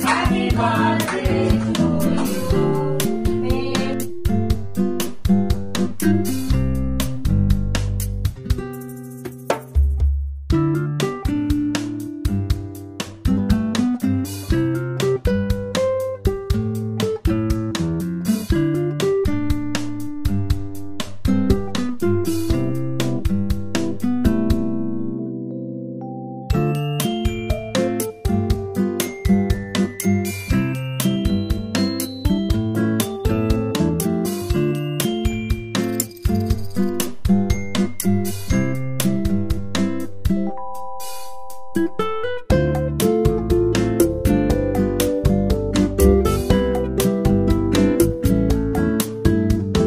Happy birthday.